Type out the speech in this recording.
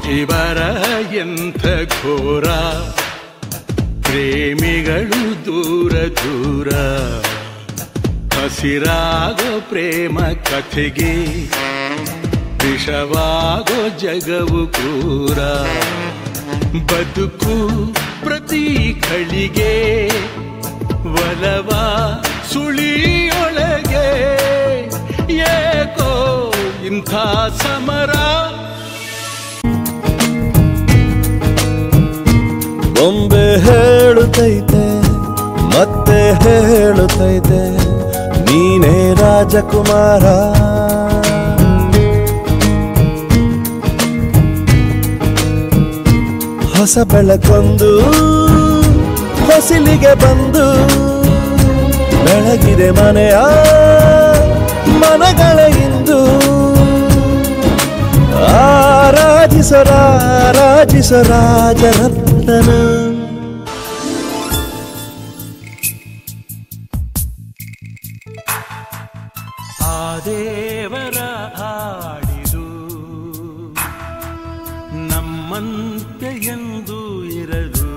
ಪ್ರೀತಿ ಬರ ಎಂಥ ಘೋರ? ಪ್ರೇಮಿಗಳು ದೂರ ದೂರ. ಹಸಿರಾಗೋ ಪ್ರೇಮ ಕಥೆಗೆ, ವಿಷವಾಗೋ ಜಗವು ಕ್ರೂರ. ಬದುಕು ಪ್ರತಿ ಕಳಿಗೆ, ಒಲವ ಸುಳಿಯೊಳಗೆ. ಏಕೋ ಇಂಥ ಸಮರ ಬೊಂಬೆ ಹೇಳುತ್ತೈತೆ, ಮತ್ತೆ ಹೇಳುತ್ತೈತೆ, ನೀನೇ ರಾಜಕುಮಾರ. ಹೊಸ ಬೆಳಕೊಂದು, ಹೊಸಿಲಿಗೆ ಬಂದು, ಬೆಳಗಿದೆ ಮನೆಯ ಮನಗಳ ಇಂದು. ಆರಾಧಿಸರಾರಾಜಿಸ ರಾಜರತ್ನ ಆ ದೇವರ ಹಾಡಿದು ನಮ್ಮಂತೆ ಎಂದು ಇರದು